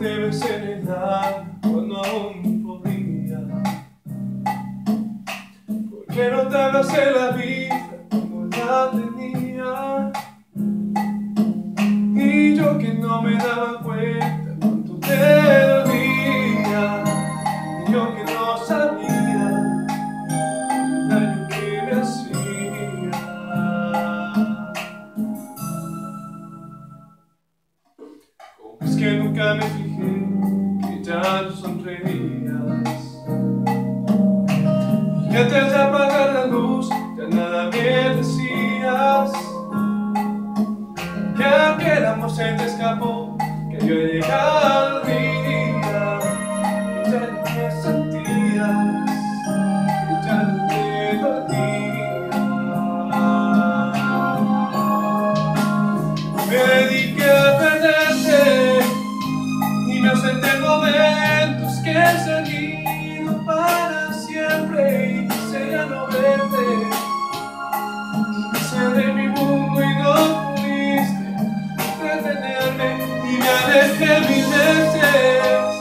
te besé en cuando aún podía? ¿Por qué no te abracé la vida como la tenía? Y yo que no me daba cuenta cuánto te dolía Y yo que que nunca me fijé que ya no sonreías? Antes de apagar la luz ya nada me decías que aquel amor se te escapó, que yo he llegado alejé mil veces.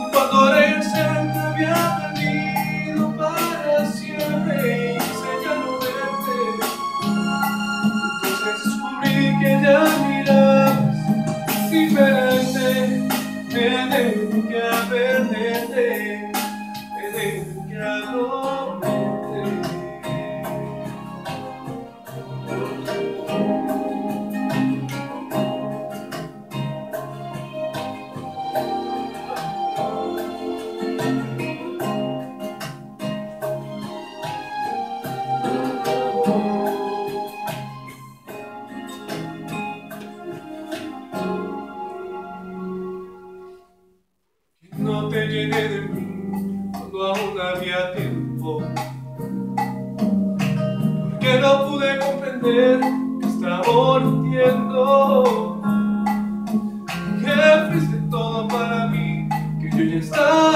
Y cuando regresé te había perdido para siempre y quise ya no verte. Entonces descubrí que ya mirabas diferente. Me dediqué a perderte, me dediqué a no llené de mí cuando aún había tiempo. Porque no pude comprender que estaba mintiendo. Que fuiste todo para mí, que yo ya estaba.